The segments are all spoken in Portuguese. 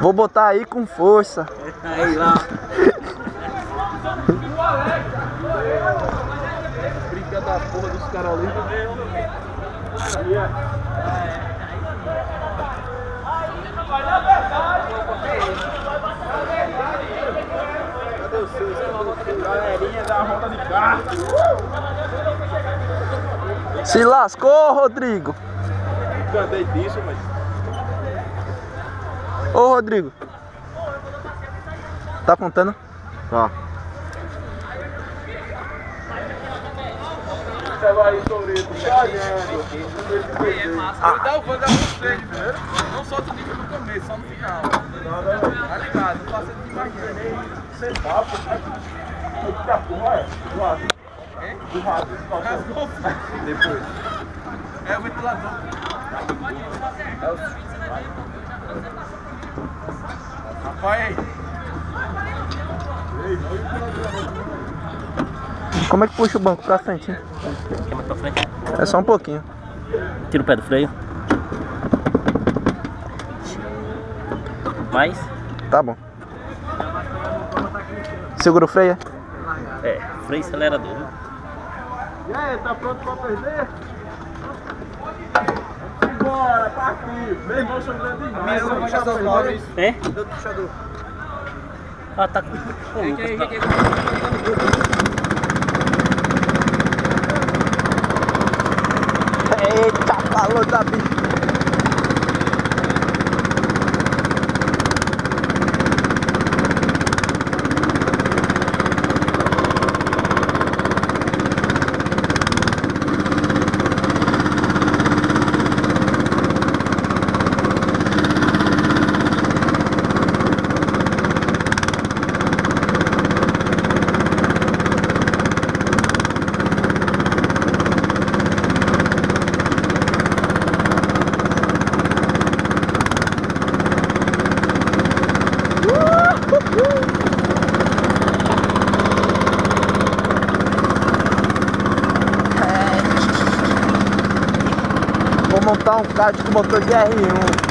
Vou botar aí com força. Aí lá. Brinca da porra dos caras ali. Cadê o seu? Galerinha da roda de carro. Se lascou, Rodrigo. Andei disso, mas. Ô, Rodrigo. Tá apontando? Tá. O primeiro. Não solta o nível no começo, só no final. Tá ligado? Você tá, é? Do lado. Do lado. Depois. É o ventilador. Rapaz, aí. Como é que puxa o banco pra frente, hein? Quer mais pra frente? É só um pouquinho. Tira o pé do freio. Mais. Tá bom. Segura o freio, é? É, freio e acelerador. E aí, tá pronto pra perder? Bora, partiu. Meu irmão chegando demais. Meu irmão tá fora. É? Deu puxador. Ah, tá com. Tá- Eita, falou da bicha. Kart com motor de R1.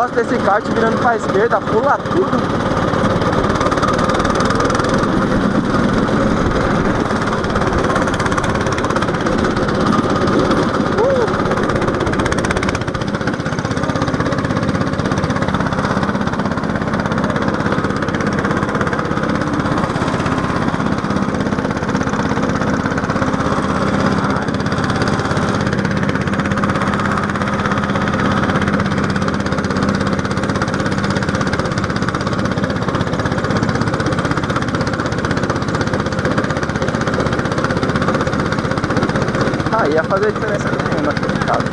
Bosta esse kart virando pra esquerda, pula tudo. Ah, ia fazer diferença nenhuma aqui caso.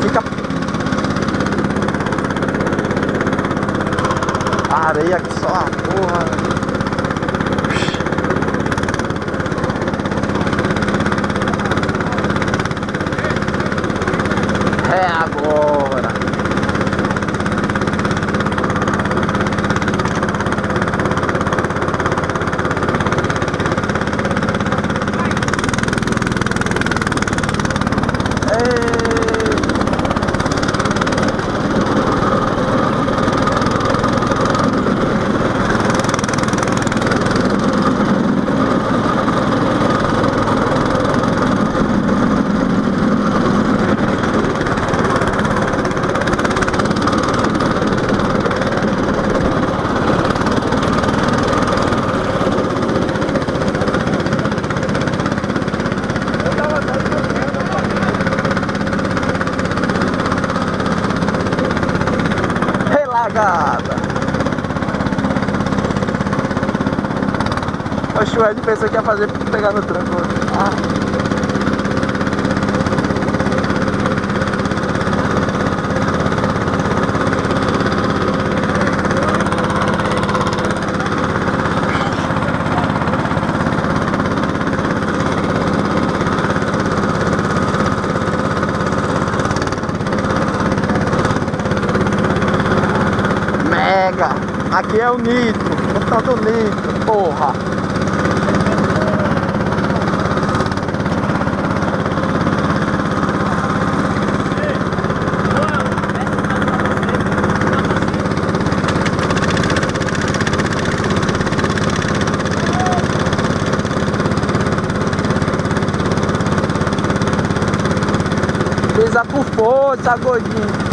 Fica. Areia que só a porra. O Ed pensou que ia fazer pegar no tranco. Ah. Mega! Aqui é o nitro, botão do nitro, porra! Pisa por força, gordinho!